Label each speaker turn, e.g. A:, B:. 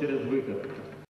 A: через вы